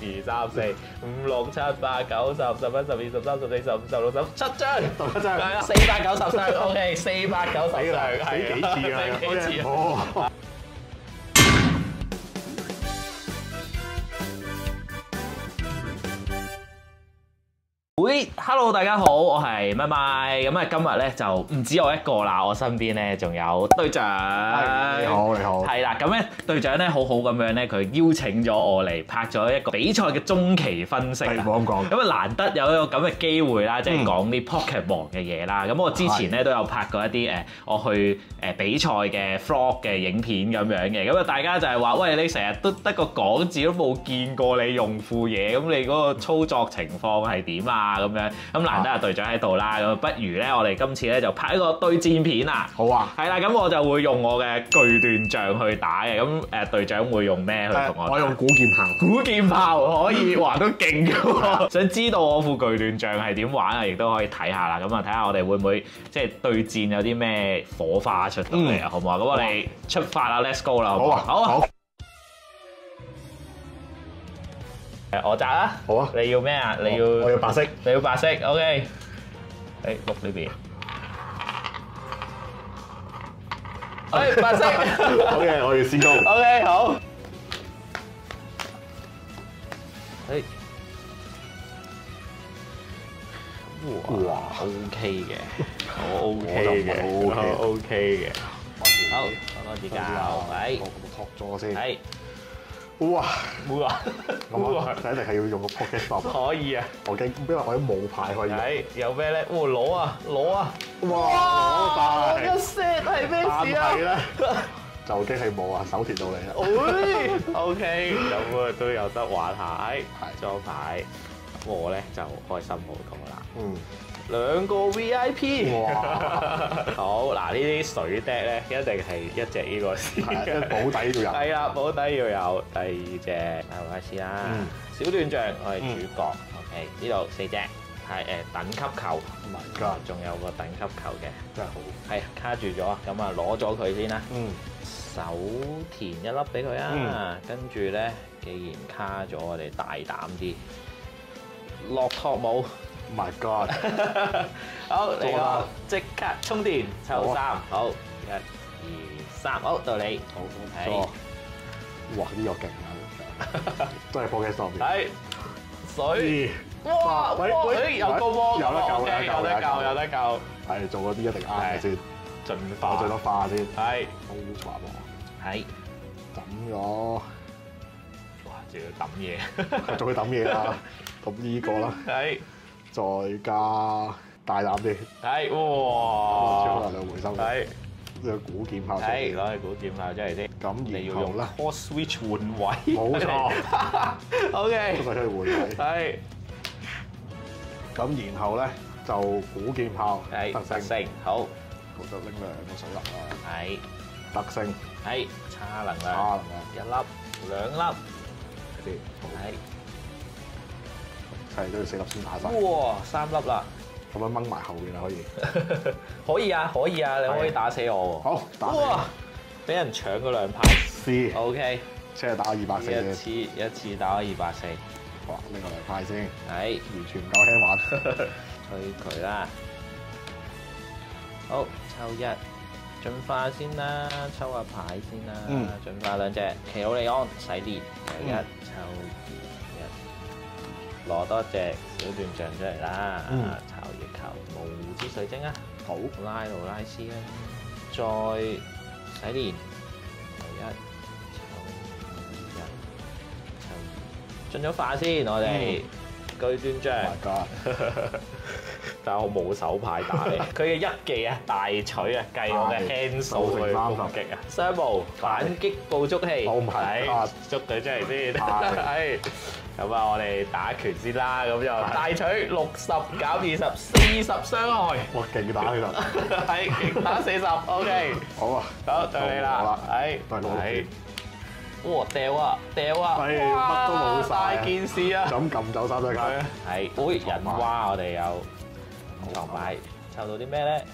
一二三四五六七八九十十一十二十三十四十五十六十七張，十七張係啊，四百九十張，OK，四百九十張，死啦，死幾次啊！死幾次啊！喂，Hello，大家好，我係咪咪，咁啊今日咧就唔止我一個啦，我身邊咧仲有隊長，你好你好係啦，咁咧隊長咧好好咁樣咧，佢邀請咗我嚟拍咗一個比賽嘅中期分析啊係冇咁講咁啊難得有一個咁嘅機會啦，即係講啲 Pokemon 嘅嘢啦。咁我之前咧都有拍過一啲誒，我去誒比賽嘅 flog 嘅影片咁樣嘅。咁啊大家就係話，喂，你成日都得個講字，都冇見過你用副嘢，咁你嗰個操作情況係點啊？咁樣咁難得啊隊長喺度啦，咁不如咧我哋今次咧就拍一個對戰片啊！好啊！係啦，咁我就會用我嘅巨斷杖去打嘅。咁誒隊長會用咩去同我打？我用古劍炮。古劍炮可以玩都勁嘅喎，想知道我副巨斷杖係點玩啊？亦都可以睇下啦。咁啊，睇下我哋會唔會即係對戰有啲咩火花出到嚟啊？好唔好啊？咁我哋出發啦，Let's go 啦！好啊好啊，好我擲啊！好啊你要咩啊？你要我要白色。你要白色，OK。誒碌呢邊。誒白色。OK，，我要先高。OK，好。誒，哇哇，OK 嘅，我我 OK 嘅 OK 我 OK 嘅。好，攞支膠，係我咁托咗先。係，哇！哇，咁啊，一定係要用個 pocket stop。可以啊，我驚，因為我啲冇牌可以用。係有咩咧？哇，攞啊，攞啊！哇！一 set 係咩事啊就驚係冇啊，手鐵到你啦。喂，OK，咁啊都有得玩下，係係裝牌，我咧就開心好多啦。嗯，兩個 VIP，好嗱，呢啲水滴咧一定係一隻呢個。先保底要有。係啦，保底要有第二隻係咪先啦。嗯，小斷象我係主角，OK，呢度四隻係誒等級球，Oh my god！仲有個等級球嘅，真係好。係卡住咗，咁啊攞咗佢先啦。嗯，手填一粒俾佢啊，跟住咧，既然卡咗，我哋大膽啲，落托帽，Oh my god！好嚟做啦個即刻充電，抽三，好，一、二、三，好到你，好，係。錯。哇！呢個勁啊，都係 pocket stop 嘅。睇水，哇，喂哇，喂誒有個波，有得救有得救有得救，係做嗰啲一定啱嘅先，進我最多化，化先。係。好滑喎，係，抌咗，哇，仲要抌嘢，仲要抌嘢啦。咁呢個啦，係再加大膽啲，係，超哇能，量回收，係。呢個古劍炮。係攞去古劍炮出嚟先，咁你要用然後咧，Core Switch 換位，冇錯，O 都 K，係出去換位。係咁然後咧就古劍炮。係特特性，性好，我就拎兩個水粒啦。係特性係差能量。差量能量。一粒兩粒，啲，係係都要四粒先打晒。哇三粒啦，咁樣掹埋後邊啦，可以。可以啊可以啊，你可以打死我好，打喎，哇，俾人搶嗰兩炮 C，，O K，即係打二百四一。次一次打二百四，哇！呢個兩派先，係完全唔夠輕玩。推佢啦，好抽一。進化先啦，抽下牌先啦。嗯進化兩隻奇魯利安洗練，有一嗯抽二一，攞多隻小斷象出嚟啦。嗯。炒月球無之水晶啊，好，拉魯拉斯啦，再洗練，第一抽一抽二，進咗化先，我哋巨斷杖。My God！但係我冇手牌打你，佢嘅一技啊大取啊，計我嘅係 hand 數去攻擊啊，雙步反擊捕捉器，Oh my 係捉佢出嚟先，係。係咁啊！我哋打拳先啦，咁就大取六十減二十，四十傷害，哇，勁打呢度。係勁打四十，OK，好啊，好到你啦。啦，係都係攞六係，哇掉啊掉啊，係乜都冇晒。啊大件事啊！就咁撳走三張卡。係，會人蛙我哋有同埋，抽到啲咩咧？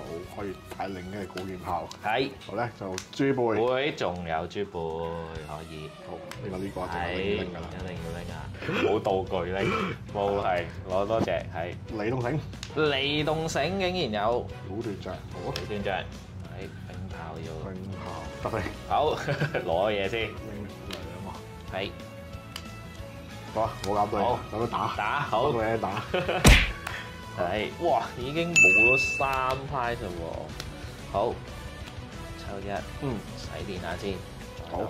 好，可以帶另一個古劍炮。係好咧，就豬背。會仲有豬背可以。好，呢個呢個一係定要拎㗎啦。一定要拎啊！冇道具拎，冇係攞多隻係李東醒，離動繩，竟然有古斷杖，好啊，幾端張係冰炮要冰炮得未好 攞嘢先，拎兩個。係好啊，冇搞到好你，等佢打，打好等佢打。係哇已經冇咗三派嘞喎，好抽一嗯，洗練下先，好咁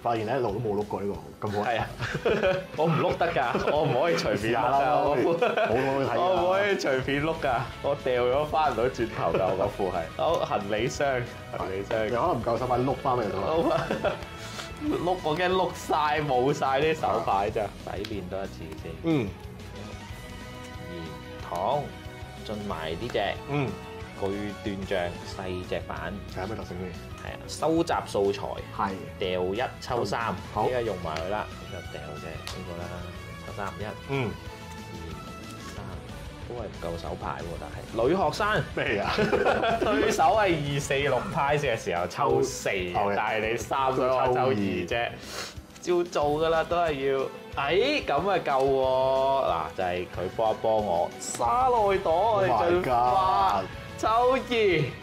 發現你一路都冇碌過呢個，咁好。係啊，我唔碌得㗎，我唔可以隨便碌㗎，我唔可。以隨便碌㗎，我掉咗翻唔到轉頭㗎，我嗰副係。好行李箱，行李你箱。可能唔夠手快碌翻嚟碌我驚碌晒冇晒啲手牌咋，洗面多一次先。嗯而糖進埋呢只嗯，巨斷象細隻版，係咩特性先？係啊，收集素材，係。掉一抽三，好。依家用埋佢啦，咁就掉隻呢個啦，抽三一。嗯，二三都係唔夠手牌喎，但係。女學生。咩啊？對手係二四六派嘅時候抽四，但係你三所以我抽二啫，照做噶啦，都係要。哎，咁啊夠喎！嗱，就係佢幫一幫我沙內朵，我 Oh 哋 my 進化 god！抽二。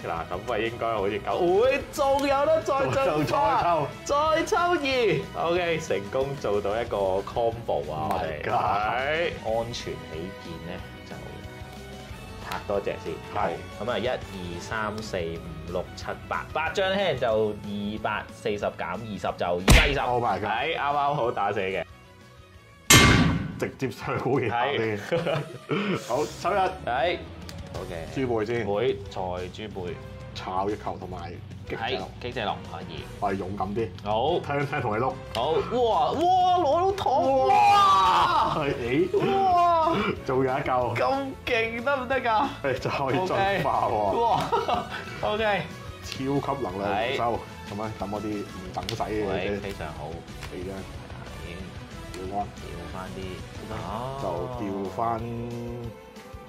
嗱，咁啊應該好似夠，會仲有得再進化。抽。再抽二，OK，成功做到一個 combo 啊！Oh 我哋安全起見咧，就拍多隻先。係咁啊，一二三四五六七八，八張 hand 就二百四十減二十就二百二十。Oh my god 係啱啱好打死嘅。直接上古劍炮先。好，抽一。係。好嘅，豬背先，會財豬背，炒一球同埋擊係隻龍，擊隻龍可以。我係勇敢啲。好，聽聽同你碌。好，哇哇攞到糖。哇。係，咦？哇！仲有一嚿，咁勁得唔得㗎？誒就可以進化喎。哇！OK，超級能量回收，咁樣抌嗰啲唔等使嘅，嘢非常好，幾張調安，調翻啲，就調翻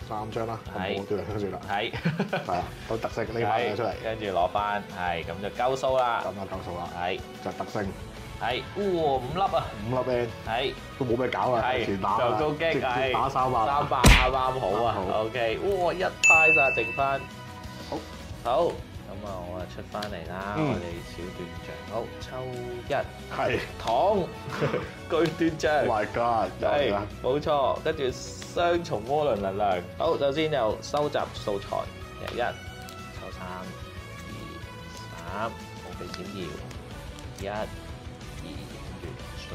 三張啦。咁係我調兩張算啦。係，係啊，到特色拎翻咗出嚟，跟住攞翻，係咁就鳩數啦，咁啊夠數啦。係。就特性。係，哇五粒啊，五粒 N 係。都冇咩搞啦，係全打啦就攻擊直接打三百。三百啱啱好啊。好，OK，哇一派晒，剩翻，好，好，咁啊我啊出翻嚟啦，嗯我哋小段象，好抽一係糖，巨斷杖 Oh。my god！有係啦，冇錯，跟住雙重渦輪能量。好，首先就收集素材，一抽三、二、三，我被閃耀，一、二，跟住再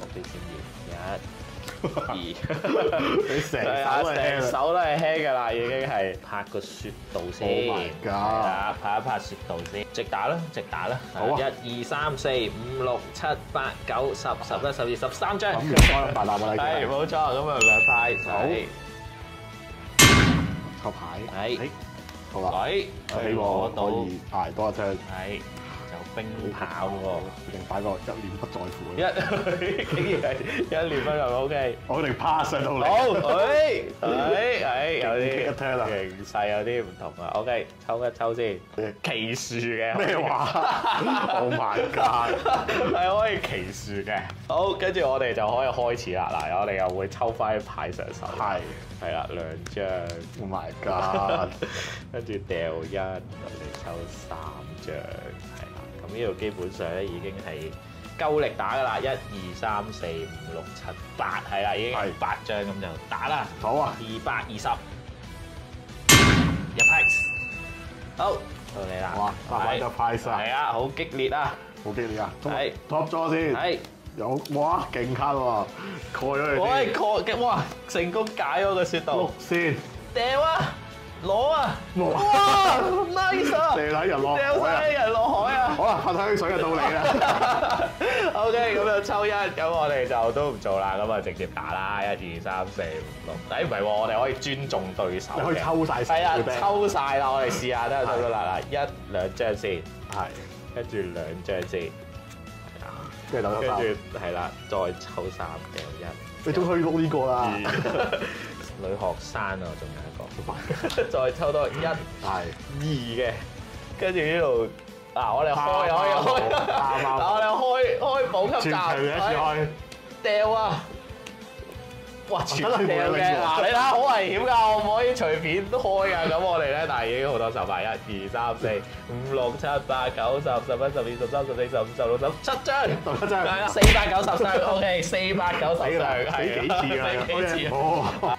我被閃耀，一、二。你成手手都係輕㗎啦，已經係。拍個雪道先。Oh 拍一拍雪道先，直打啦，直打啦，好啊。一二三四五六七八九十十一十二十三張。咁就開大啖啦，係冇錯，咁啊兩派好係抽牌，係誒好啦，女，希望可以挨多一張。係就冰炮喎，決定擺個一臉不在乎一，竟然係一年分就 O K。我哋 pass 上到你。好，誒誒誒，有一啲聽啦形勢有啲唔同啊。O K，抽一抽先，奇樹嘅咩話？Oh my god！係可以奇樹嘅。好，跟住我哋就可以開始啦。嗱，我哋又會抽翻啲牌上手。係係啦，兩張。，Oh my god！跟住掉一，我哋抽三張。咁呢度基本上咧已經係夠力打噶啦，一二三四五六七八，係啦，已經八張咁就打啦，好啊，二百二十，入 pack，好到你啦，哇，三百一 price 啊，係啊，好激烈啊，好激烈啊。係！top 咗先，係，有哇勁卡喎，蓋咗我係佢先，確嘅，哇，成功解咗個雪道。六，先，掉啊，攞啊，哇哇，nice 啊！射睇人落掉海啊！晒人落海啊！好啦，噴香水就到你啦。OK，咁就抽一，咁我哋就都唔做啦，咁啊直接打啦，一二三四五六，誒唔係喎，我哋可以尊重對手你可以，抽晒係啊，抽晒啦，我哋試下得唔得啦？嗱，一兩張先，係，跟住兩張先，跟住就三，跟住係啦，再抽三掉一。你終於碌呢個啦。二女學生啊，仲有一個，再抽多一係二嘅，跟住呢度嗱，我哋開可以開，啱啱嗱我哋開開補給全場站，一次開，掉啊！哇！全掉嘅，嗱你睇下好危險㗎，我唔可以隨便都開㗎。咁我哋咧，但係已經好多手牌，一、二、三、四、五、六、七、八、九、十、十一、十二、十三、十四、十五、十六、十七張。十七張係啦四百九十張，OK，四百九十死啦張，，死幾次啊！死幾次啊！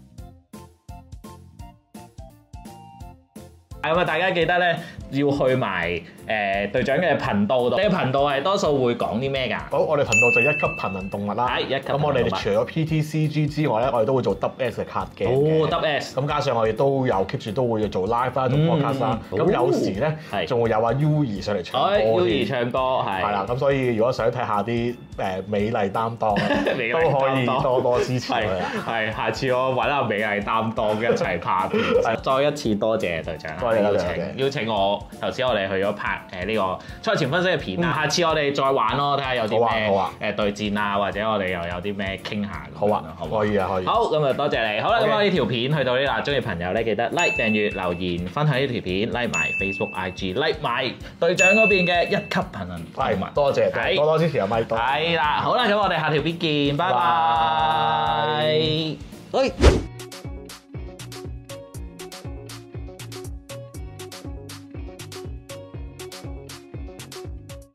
咁啊！大家記得咧要去埋誒隊長嘅頻道度。你嘅頻道係多數會講啲咩㗎？好，我哋頻道就一級瀕臨動物啦。係一級咁我哋除咗 PTCG 之外咧，我哋都會做 WS 嘅卡 game 哦嘅。，WS 咁加上我哋都有 keep 住都會做 live 啦，做 podcast 啦。嗯咁有時咧係仲會有阿 U 兒上嚟唱歌哎，U 添兒唱歌係係啦，咁所以如果想睇下啲誒美麗擔當 都可以多多支持我係哋啊。係，下次我揾阿美麗擔當一齊拍片。再一次多謝隊長邀請謝邀請我。頭先我哋去咗拍誒呢個賽前分析嘅片啦，下次我哋再玩咯，睇下有啲咩誒對戰啊，或者我哋又有啲咩傾下。好啊，好可以啊，可以。好，咁啊多謝你。好啦，咁我呢條片去到呢度，中意朋友咧記得 like、訂閱、留言、分享呢條片，like 埋 Facebook、IG、like 埋隊長嗰邊嘅一級頻能係物。多謝，係多多支持阿咪多。係啦，好啦，咁我哋下條片見，拜拜。拜喂。